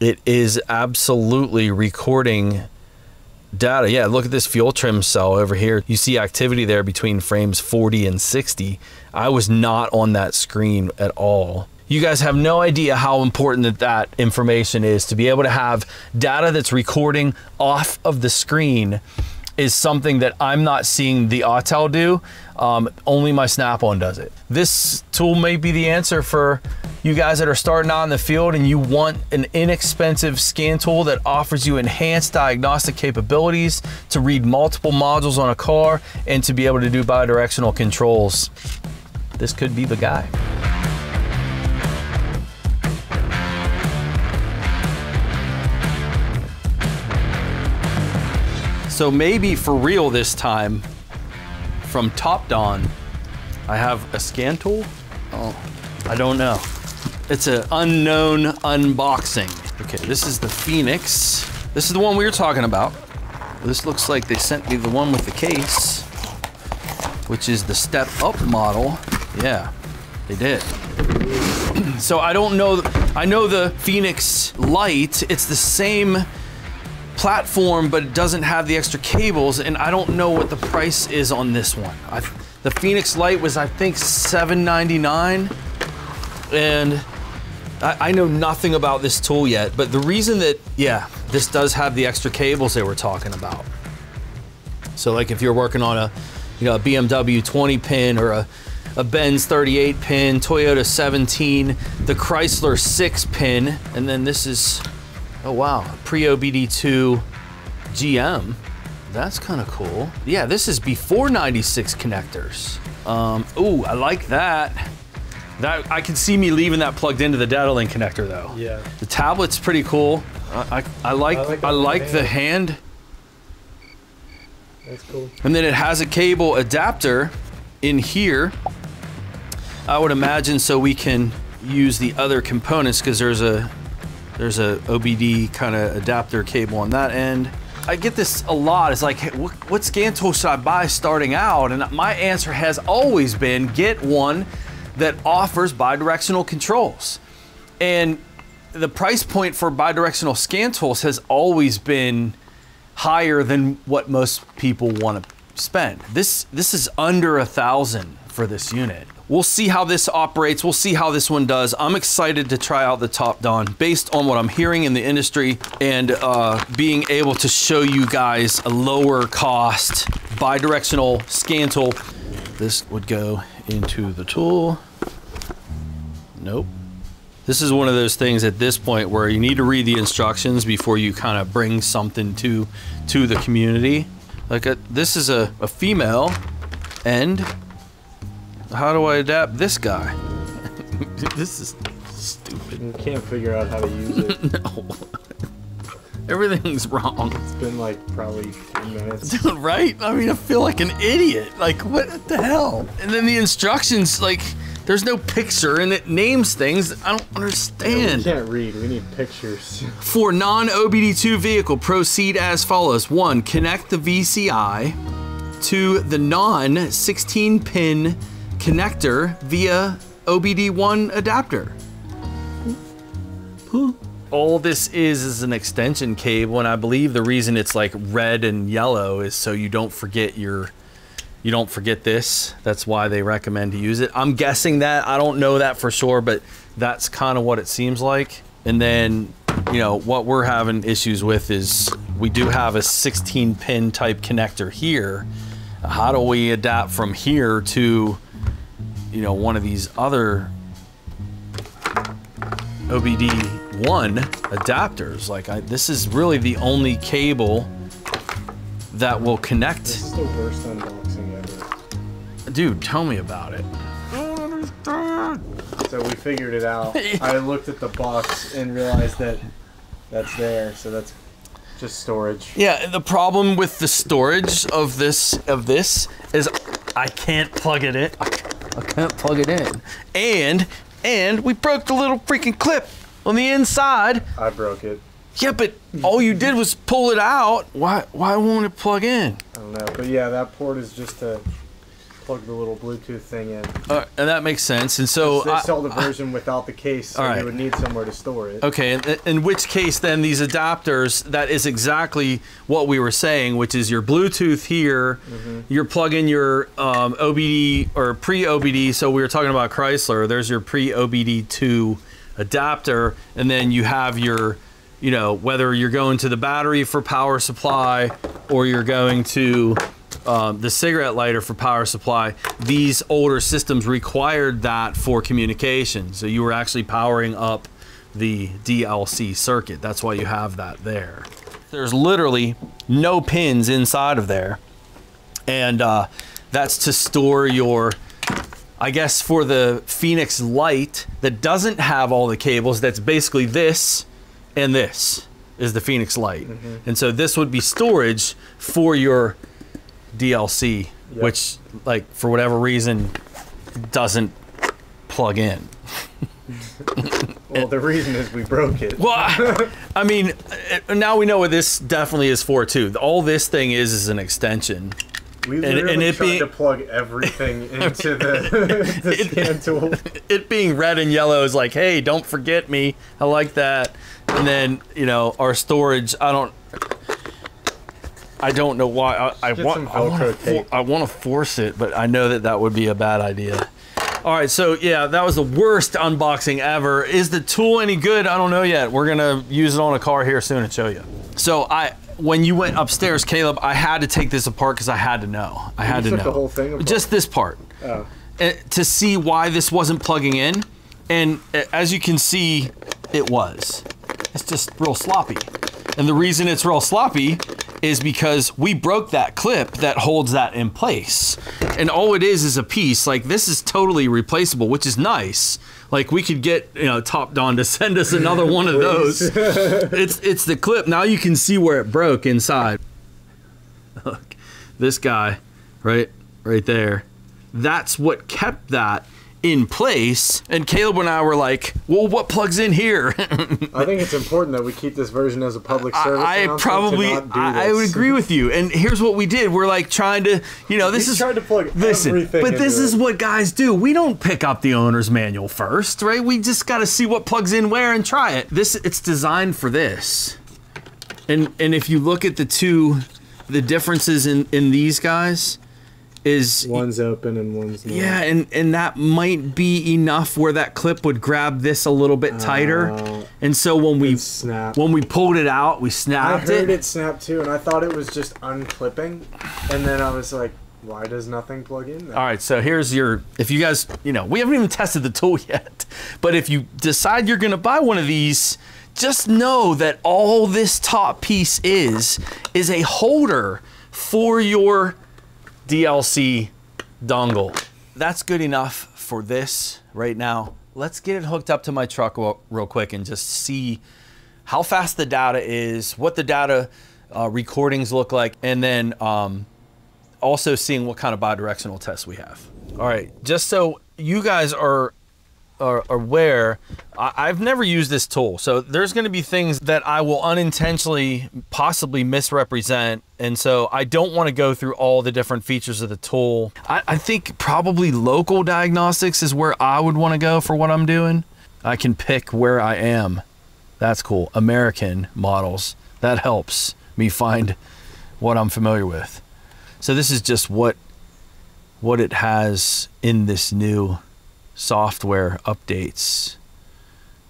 it is absolutely recording data. Yeah, look at this fuel trim cell over here. You see activity there between frames 40 and 60. I was not on that screen at all. You guys have no idea how important that that information is to be able to have data that's recording off of the screen is something that I'm not seeing the Autel do. Um, only my Snap-on does it. This tool may be the answer for you guys that are starting out in the field and you want an inexpensive scan tool that offers you enhanced diagnostic capabilities to read multiple modules on a car and to be able to do bidirectional controls. This could be the guy. So maybe for real this time, from Topdon, I have a scan tool. Oh, I don't know. It's an unknown unboxing. Okay, this is the Phoenix. This is the one we were talking about. This looks like they sent me the one with the case, which is the step up model. Yeah, they did. so I don't know, I know the Phoenix Lite, it's the same platform, but it doesn't have the extra cables, and I don't know what the price is on this one. I, the Phoenix Lite was, I think, $7.99, and I, I know nothing about this tool yet, but the reason that, yeah, this does have the extra cables they were talking about. So like if you're working on a, you know, a BMW 20 pin or a, a Benz 38 pin, Toyota 17, the Chrysler 6 pin, and then this is Oh wow, pre-OBD2 GM. That's kind of cool. Yeah, this is before 96 connectors. Um, ooh, I like that. That I can see me leaving that plugged into the data link connector though. Yeah. The tablet's pretty cool. I, I, I like I like, I like the hand. That's cool. And then it has a cable adapter in here. I would imagine so we can use the other components because there's a there's a OBD kind of adapter cable on that end. I get this a lot. It's like, what, what scan tool should I buy starting out? And my answer has always been get one that offers bidirectional controls. And the price point for bidirectional scan tools has always been higher than what most people want to spend. This this is under a thousand for this unit. We'll see how this operates. We'll see how this one does. I'm excited to try out the Topdon based on what I'm hearing in the industry and uh, being able to show you guys a lower cost bidirectional scan tool. This would go into the tool. Nope. This is one of those things at this point where you need to read the instructions before you kind of bring something to to the community. Like a, this is a, a female end how do I adapt this guy? this is stupid. You can't figure out how to use it. no. Everything's wrong. It's been like probably 10 minutes. Dude, right? I mean, I feel like an idiot. Like, what the hell? And then the instructions, like, there's no picture and it names things. I don't understand. Yeah, we can't read. We need pictures. For non-OBD2 vehicle, proceed as follows. One, connect the VCI to the non-16 pin connector via OBD1 adapter. All this is is an extension cable, and I believe the reason it's like red and yellow is so you don't forget your you don't forget this. That's why they recommend to use it. I'm guessing that. I don't know that for sure, but that's kind of what it seems like. And then, you know, what we're having issues with is we do have a 16 pin type connector here. How do we adapt from here to you know, one of these other OBD1 adapters. Like, I, this is really the only cable that will connect. This is the worst unboxing ever. Dude, tell me about it. So we figured it out. I looked at the box and realized that that's there. So that's just storage. Yeah, the problem with the storage of this of this is I can't plug it in. I can't plug it in. And, and we broke the little freaking clip on the inside. I broke it. Yeah, but all you did was pull it out. Why, why won't it plug in? I don't know, but yeah, that port is just to plug the little Bluetooth thing in. Uh, and that makes sense. And so They sell the version without the case, so right. you would need somewhere to store it. Okay, in, in which case then these adapters, that is exactly what we were saying, which is your Bluetooth here, you're plugging your um, OBD or pre-OBD, so we were talking about Chrysler, there's your pre-OBD2 adapter, and then you have your, you know, whether you're going to the battery for power supply or you're going to um, the cigarette lighter for power supply, these older systems required that for communication. So you were actually powering up the DLC circuit. That's why you have that there. There's literally no pins inside of there. And uh, that's to store your, I guess, for the Phoenix Lite that doesn't have all the cables, that's basically this and this is the Phoenix Lite. And so this would be storage for your DLC, Yep. which, like, for whatever reason, doesn't plug in. Well, the reason is we broke it. Well, I- I mean, uh, now we know what this definitely is for too. All this thing is is an extension. We and literally it tried being- to plug everything into the, the scan tool. It being red and yellow is like, hey, don't forget me. I like that. And then you know our storage. I don't. I don't know why. I, I want. I want, to. I want to force it, but I know that that would be a bad idea. All right, so yeah, that was the worst unboxing ever. Is the tool any good? I don't know yet. We're gonna use it on a car here soon and show you. So I, when you went upstairs, Caleb, I had to take this apart because I had to know. I had You to took know the whole thing apart? Just this part Oh. uh, to see why this wasn't plugging in. And uh, as you can see, it was. It's just real sloppy. And the reason it's real sloppy is because we broke that clip that holds that in place. And all it is is a piece. Like this is totally replaceable, which is nice. Like we could get, you know, Topdon to send us another one of those. it's it's the clip. Now you can see where it broke inside. Look, this guy, right, right there. That's what kept that in place. And Caleb and I were like, "Well, what plugs in here?" I think it's important that we keep this version as a public service. I announcement to probably, I, I would agree with you. And here's what we did: we're like trying to, you know, this We is tried to plug listen, everything but this into is it. what guys do. We don't pick up the owner's manual first, right? We just got to see what plugs in where and try it. This, it's designed for this. And and if you look at the two, the differences in in these guys is One's open and one's not. yeah, and and that might be enough where that clip would grab this a little bit tighter. Oh. and so when we It snapped. when we pulled it out, we snapped I snapped heard it. it snap too, and I thought it was just unclipping, and then I was like, "Why does nothing plug in?" There? All right, so here's your if you guys, you know, we haven't even tested the tool yet. But if you decide you're going to buy one of these, just know that all this top piece is is a holder for your DLC dongle. That's good enough for this right now. Let's get it hooked up to my truck real, quick and just see how fast the data is, what the data uh, recordings look like, and then um, also seeing what kind of bidirectional tests we have. All right, just so you guys are are aware, I- I've never used this tool, so there's going to be things that I will unintentionally possibly misrepresent, and so I don't want to go through all the different features of the tool. I, I think probably local diagnostics is where I would want to go for what I'm doing. I can pick where I am. That's cool. American models. That helps me find what I'm familiar with. So this is just what what it has in this new software updates.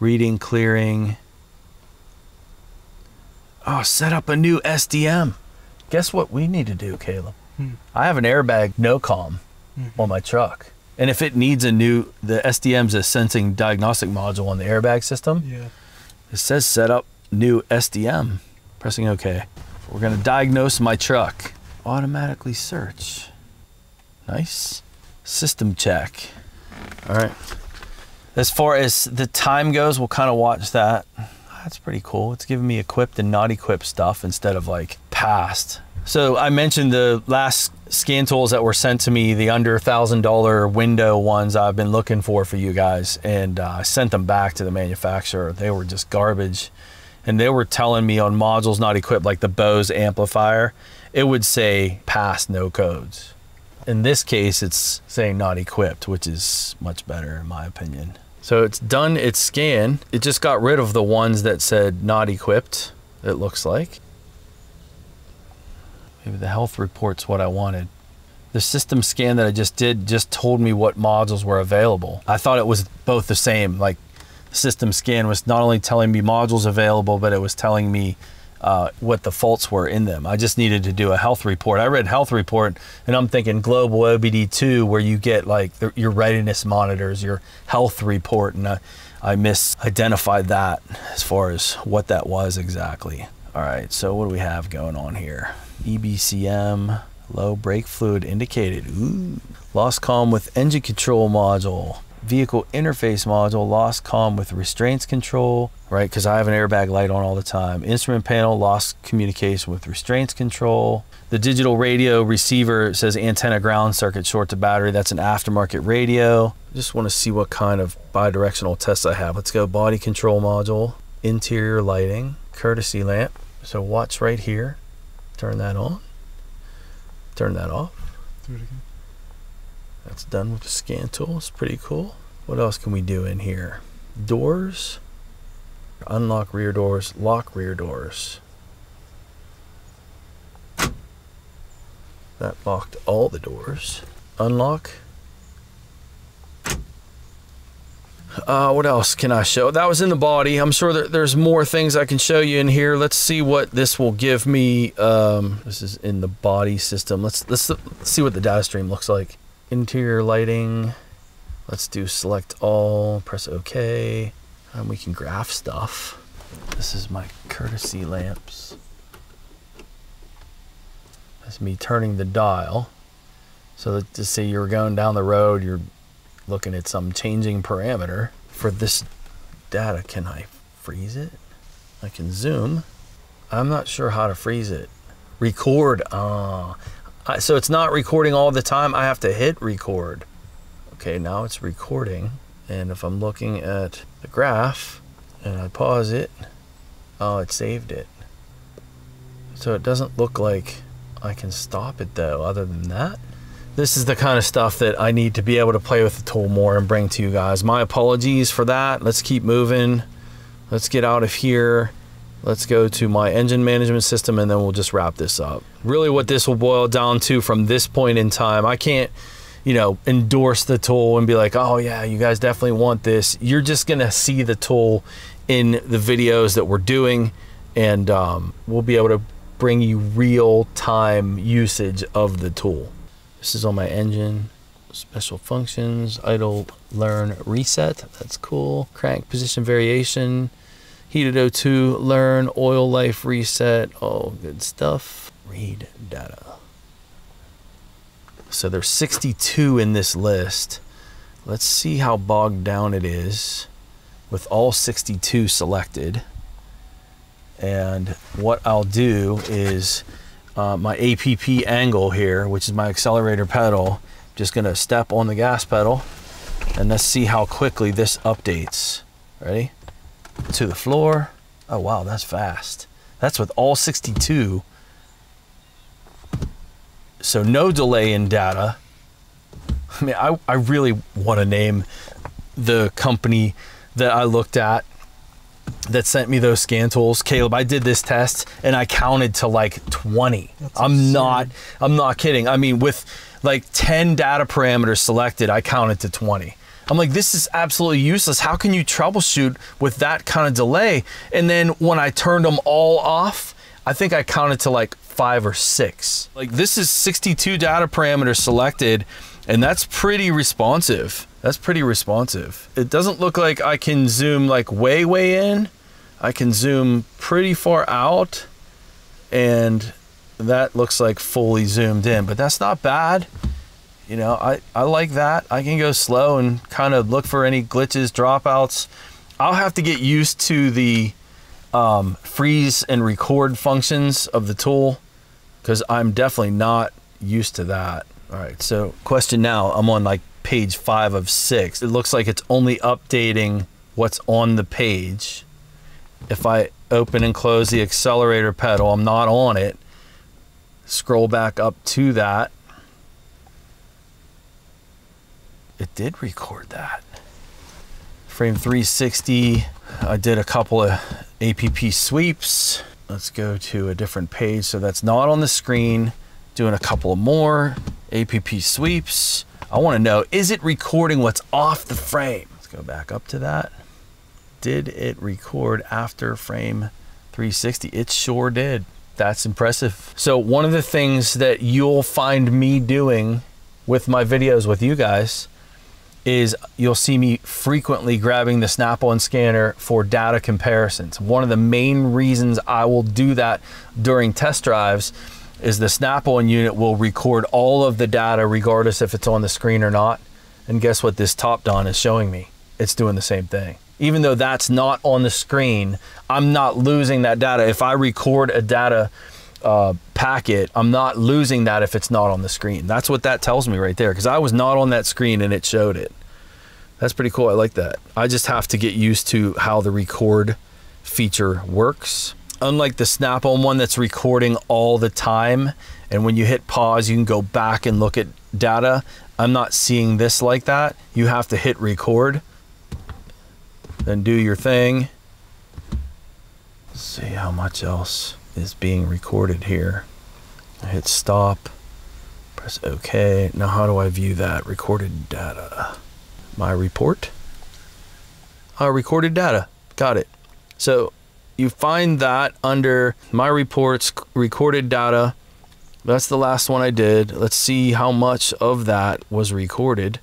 Reading, clearing. Oh, set up a new SDM. Guess what we need to do, Caleb? Hmm. I have an airbag no com mm-hmm. on my truck. And if it needs a new the SDM's a sensing diagnostic module on the airbag system. Yeah. It says set up new SDM. Pressing OK. We're going to diagnose my truck. Automatically search. Nice. System check. All right. As far as the time goes, we'll kind of watch that. That's pretty cool. It's giving me equipped and not equipped stuff instead of like past. So I mentioned the last scan tools that were sent to me, the under thousand dollar window ones I've been looking for for you guys, and uh, I sent them back to the manufacturer. They were just garbage, and they were telling me on modules not equipped, like the Bose amplifier, it would say pass no codes. In this case, it's saying not equipped, which is much better in my opinion. So it's done its scan. It just got rid of the ones that said not equipped, it looks like. Maybe the health report's what I wanted. The system scan that I just did just told me what modules were available. I thought it was both the same. Like system scan was not only telling me modules available, but it was telling me uh, what the faults were in them. I just needed to do a health report. I read health report and I'm thinking global OBD2 where you get like the, your readiness monitors, your health report. And I, I misidentified that as far as what that was exactly. All right, so what do we have going on here? EBCM, low brake fluid indicated. Ooh. Lost comm with engine control module vehicle interface module lost comm with restraints control, right? Because I have an airbag light on all the time. Instrument panel lost communication with restraints control. The digital radio receiver says antenna ground circuit short to battery. That's an aftermarket radio. Just want to see what kind of bidirectional tests I have. Let's go body control module, interior lighting, courtesy lamp. So watch right here. Turn that on. Turn that off. Do it again. That's done with the scan tool. It's pretty cool. What else can we do in here? Doors. Unlock rear doors. Lock rear doors. That locked all the doors. Unlock. Uh, what else can I show? That was in the body. I'm sure that there's more things I can show you in here. Let's see what this will give me. Um, this is in the body system. Let's, let's let's see what the data stream looks like interior lighting. Let's do select all, press OK, and we can graph stuff. This is my courtesy lamps. That's me turning the dial. So to say you're going down the road, you're looking at some changing parameter. For this data, can I freeze it? I can zoom. I'm not sure how to freeze it. Record. Ah, so it's not recording all the time. I have to hit record. Okay, now it's recording. And if I'm looking at the graph and I pause it, oh, it saved it. So it doesn't look like I can stop it though, other than that. This is the kind of stuff that I need to be able to play with the tool more and bring to you guys. My apologies for that. Let's keep moving. Let's get out of here. Let's go to my engine management system and then we'll just wrap this up. Really what this will boil down to from this point in time, I can't, you know, endorse the tool and be like, oh yeah, you guys definitely want this. You're just gonna see the tool in the videos that we're doing and um, we'll be able to bring you real time usage of the tool. This is on my engine, special functions, idle, learn, reset, that's cool. Crank position variation, Heated O2, learn, oil life reset, all good stuff. Read data. So there's 62 in this list. Let's see how bogged down it is with all 62 selected. And what I'll do is uh, my APP angle here, which is my accelerator pedal, just gonna step on the gas pedal and let's see how quickly this updates. Ready? To the floor. Oh, wow, that's fast. That's with all 62. So no delay in data. I mean, I, I really want to name the company that I looked at that sent me those scan tools. Caleb, I did this test and I counted to like 20. That's I'm absurd. not I'm not kidding. I mean, with like 10 data parameters selected, I counted to 20. I'm like, this is absolutely useless. How can you troubleshoot with that kind of delay? And then when I turned them all off, I think I counted to like five or six. Like this is 62 data parameters selected and that's pretty responsive. That's pretty responsive. It doesn't look like I can zoom like way, way in. I can zoom pretty far out and that looks like fully zoomed in, but that's not bad. You know, I, I like that. I can go slow and kind of look for any glitches, dropouts. I'll have to get used to the um, freeze and record functions of the tool because I'm definitely not used to that. All right, so question now. I'm on like page five of six. It looks like it's only updating what's on the page. If I open and close the accelerator pedal, I'm not on it. Scroll back up to that it did record that. Frame 360, I did a couple of APP sweeps. Let's go to a different page so that's not on the screen. Doing a couple of more APP sweeps. I wanna know, is it recording what's off the frame? Let's go back up to that. Did it record after frame 360? It sure did. That's impressive. So one of the things that you'll find me doing with my videos with you guys is you'll see me frequently grabbing the Snap-on scanner for data comparisons. One of the main reasons I will do that during test drives is the Snap-on unit will record all of the data regardless if it's on the screen or not. And guess what this Topdon is showing me? It's doing the same thing. Even though that's not on the screen, I'm not losing that data. If I record a data uh, packet, I'm not losing that if it's not on the screen. That's what that tells me right there because I was not on that screen and it showed it. That's pretty cool. I like that. I just have to get used to how the record feature works. Unlike the Snap-on one that's recording all the time, and when you hit pause, you can go back and look at data. I'm not seeing this like that. You have to hit record, then do your thing. Let's see how much else is being recorded here. I hit stop, press OK. Now, how do I view that recorded data? My report. Uh, recorded data. Got it. So you find that under my reports, recorded data. That's the last one I did. Let's see how much of that was recorded.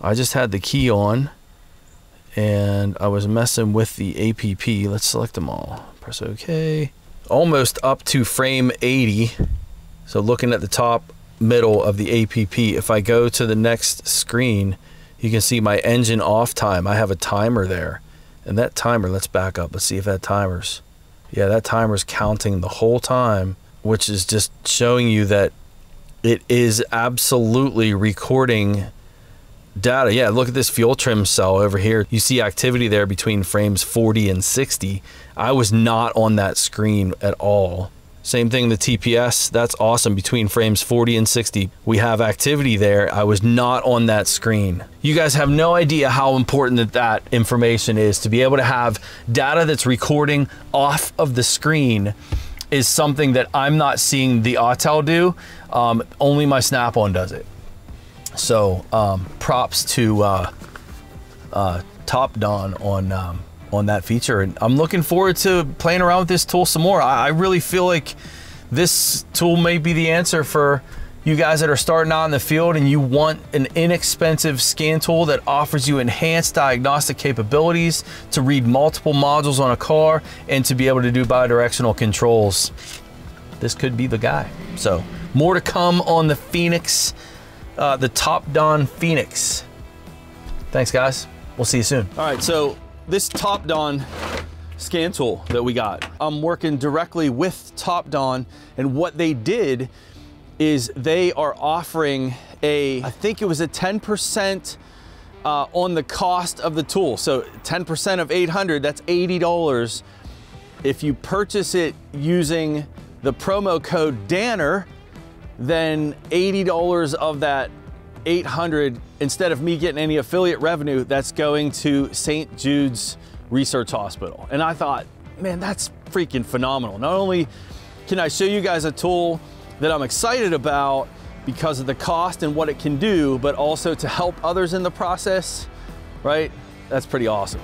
I just had the key on and I was messing with the APP. Let's select them all. Press OK almost up to frame 80. So looking at the top middle of the APP, if I go to the next screen, you can see my engine off time. I have a timer there. And that timer, let's back up. Let's see if that timer's, yeah, that timer's counting the whole time, which is just showing you that it is absolutely recording data. Yeah, look at this fuel trim cell over here. You see activity there between frames 40 and 60. I was not on that screen at all. Same thing the TPS, that's awesome. Between frames 40 and 60, we have activity there. I was not on that screen. You guys have no idea how important that, that information is to be able to have data that's recording off of the screen is something that I'm not seeing the Autel do. Um, only my Snap-on does it. So um, props to uh, uh, Topdon on um, on that feature, and I'm looking forward to playing around with this tool some more. I, I really feel like this tool may be the answer for you guys that are starting out in the field and you want an inexpensive scan tool that offers you enhanced diagnostic capabilities to read multiple modules on a car and to be able to do bidirectional controls. This could be the guy. So more to come on the Phoenix uh, the Topdon Phoenix. Thanks, guys. We'll see you soon. All right, so this Topdon scan tool that we got, I'm working directly with Topdon, and what they did is they are offering a, I think it was a 10% uh, on the cost of the tool. So 10% of 800, that's $80. If you purchase it using the promo code DANNER, then $80 of that 800 instead of me getting any affiliate revenue that's going to St. Jude's Research Hospital. And I thought, man, that's freaking phenomenal. Not only can I show you guys a tool that I'm excited about because of the cost and what it can do, but also to help others in the process, right? That's pretty awesome.